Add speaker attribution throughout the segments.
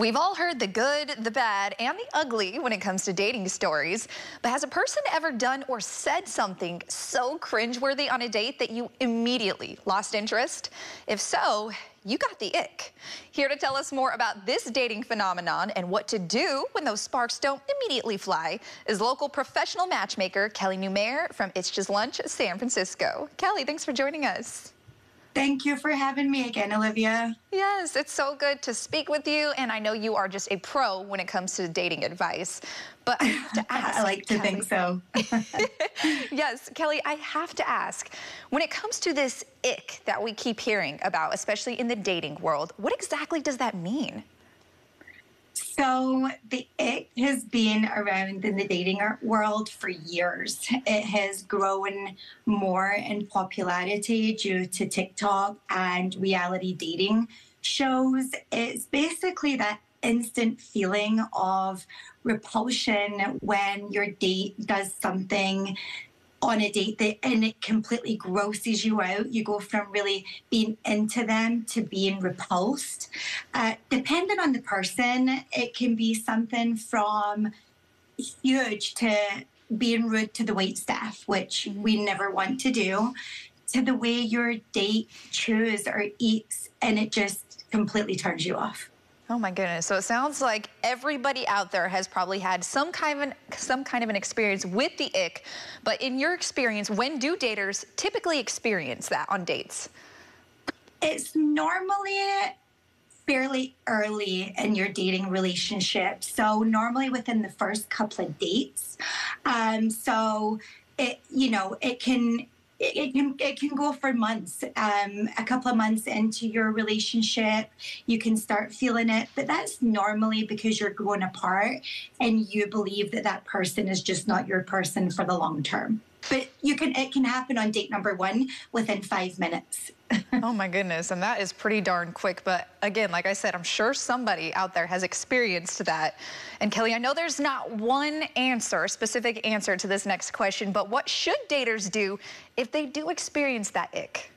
Speaker 1: We've all heard the good, the bad, and the ugly when it comes to dating stories. But has a person ever done or said something so cringeworthy on a date that you immediately lost interest? If so, you got the ick. Here to tell us more about this dating phenomenon and what to do when those sparks don't immediately fly is local professional matchmaker Kelly Numair from It's Just Lunch, San Francisco. Kelly, thanks for joining us.
Speaker 2: Thank you for having me again, Olivia.
Speaker 1: Yes, it's so good to speak with you. And I know you are just a pro when it comes to dating advice. But I have to ask.
Speaker 2: I like to
Speaker 1: Kelly.
Speaker 2: think so.
Speaker 1: yes, Kelly, I have to ask when it comes to this ick that we keep hearing about, especially in the dating world, what exactly does that mean?
Speaker 2: So the ick has been around in the dating world for years. It has grown more in popularity due to TikTok and reality dating shows. It's basically that instant feeling of repulsion when your date does something on a date that and it completely grosses you out. You go from really being into them to being repulsed. Uh, depending on the person, it can be something from huge to being rude to the wait staff, which we never want to do, to the way your date chews or eats, and it just completely turns you off.
Speaker 1: Oh my goodness. So it sounds like everybody out there has probably had some kind of an, some kind of an experience with the ick. But in your experience, when do daters typically experience that on dates?
Speaker 2: It's normally fairly early in your dating relationship. So normally within the first couple of dates. Um, so it, you know, it can it, can it can go for months. Um, a couple of months into your relationship, you can start feeling it, but that's normally because you're growing apart and you believe that that person is just not your person for the long term. But you can it can happen on date number one within five minutes.
Speaker 1: oh my goodness, and that is pretty darn quick. But again, like I said, I'm sure somebody out there has experienced that. And Kelly, I know there's not one answer, specific answer to this next question, but what should daters do if they do experience that ick?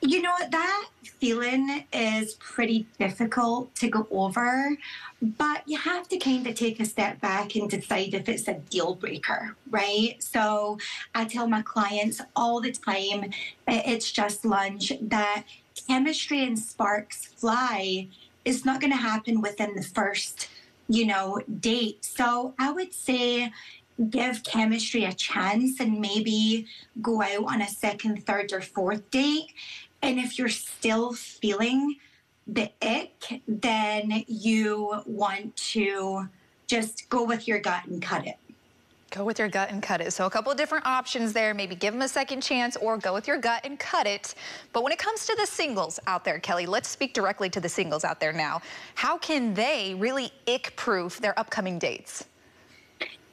Speaker 2: You know, that feeling is pretty difficult to go over, but you have to kind of take a step back and decide if it's a deal breaker, right? So I tell my clients all the time, it's just lunch, that chemistry and sparks fly is not going to happen within the first, you know, date. So I would say give chemistry a chance and maybe go out on a second, third, or fourth date and if you're still feeling the ick, then you want to just go with your gut and cut it.
Speaker 1: Go with your gut and cut it. So a couple of different options there. Maybe give them a second chance or go with your gut and cut it. But when it comes to the singles out there, Kelly, let's speak directly to the singles out there now. How can they really ick-proof their upcoming dates?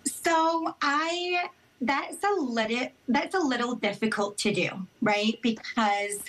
Speaker 2: So I that's a little that's a little difficult to do, right? Because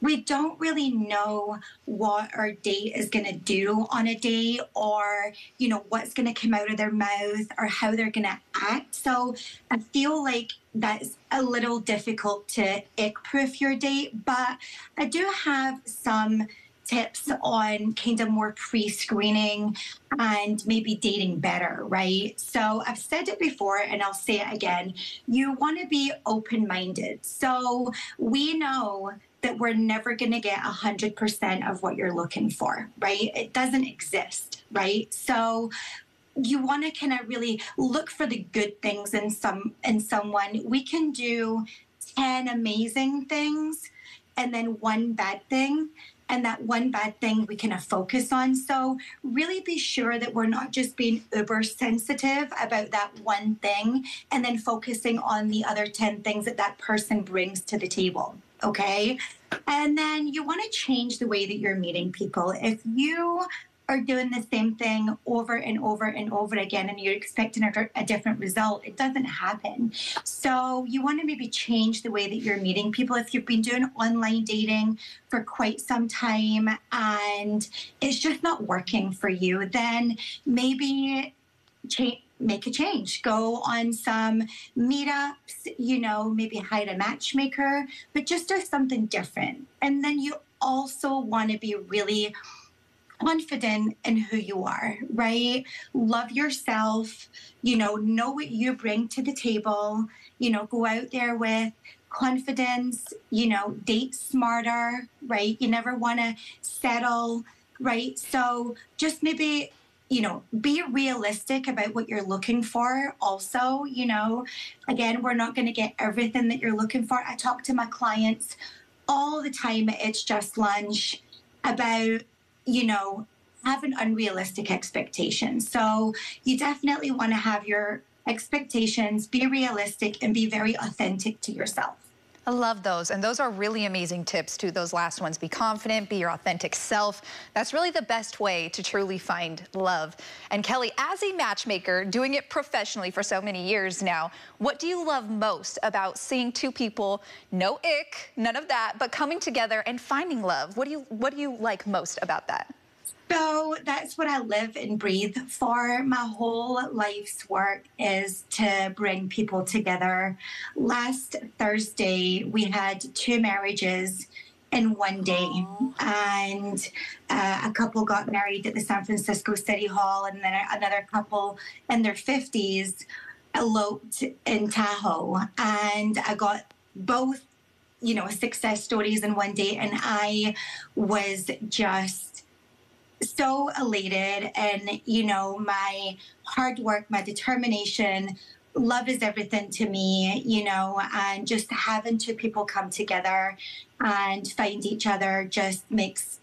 Speaker 2: we don't really know what our date is going to do on a date or you know what's going to come out of their mouth or how they're going to act so i feel like that's a little difficult to ick proof your date but i do have some tips on kind of more pre-screening and maybe dating better, right? So I've said it before and I'll say it again. You want to be open-minded. So we know that we're never going to get 100% of what you're looking for, right? It doesn't exist, right? So you want to kind of really look for the good things in some in someone. We can do 10 amazing things and then one bad thing and that one bad thing we can focus on. So really be sure that we're not just being uber sensitive about that one thing and then focusing on the other 10 things that that person brings to the table. Okay. And then you want to change the way that you're meeting people. If you are doing the same thing over and over and over again and you're expecting a, a, different result, it doesn't happen. So you want to maybe change the way that you're meeting people. If you've been doing online dating for quite some time and it's just not working for you, then maybe change make a change. Go on some meetups, you know, maybe hire a matchmaker, but just do something different. And then you also want to be really confident in who you are, right? Love yourself, you know, know what you bring to the table, you know, go out there with confidence, you know, date smarter, right? You never want to settle, right? So just maybe you know, be realistic about what you're looking for. Also, you know, again, we're not going to get everything that you're looking for. I talk to my clients all the time at It's Just Lunch about, you know, have an unrealistic expectation. So you definitely want to have your expectations, be realistic, and be very authentic to yourself.
Speaker 1: I love those. And those are really amazing tips too. Those last ones. Be confident, be your authentic self. That's really the best way to truly find love. And Kelly, as a matchmaker, doing it professionally for so many years now, what do you love most about seeing two people, no ick, none of that, but coming together and finding love? What do you what do you like most about that?
Speaker 2: So that's what I live and breathe for. My whole life's work is to bring people together. Last Thursday, we had two marriages in one day. And uh, a couple got married at the San Francisco City Hall, and then another couple in their 50s eloped in Tahoe. And I got both, you know, success stories in one day, and I was just so elated and you know my hard work my determination love is everything to me you know and just having two people come together and find each other just makes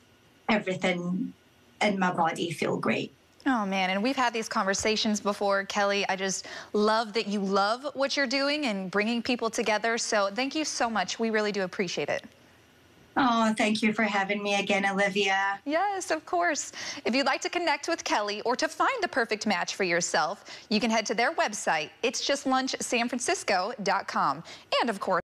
Speaker 2: everything in my body feel great
Speaker 1: Oh man, and we've had these conversations before, Kelly. I just love that you love what you're doing and bringing people together. So thank you so much. We really do appreciate it.
Speaker 2: Oh, thank you for having me again, Olivia.
Speaker 1: Yes, of course. If you'd like to connect with Kelly or to find the perfect match for yourself, you can head to their website, it'sjustlunchsanfrancisco.com. And of course,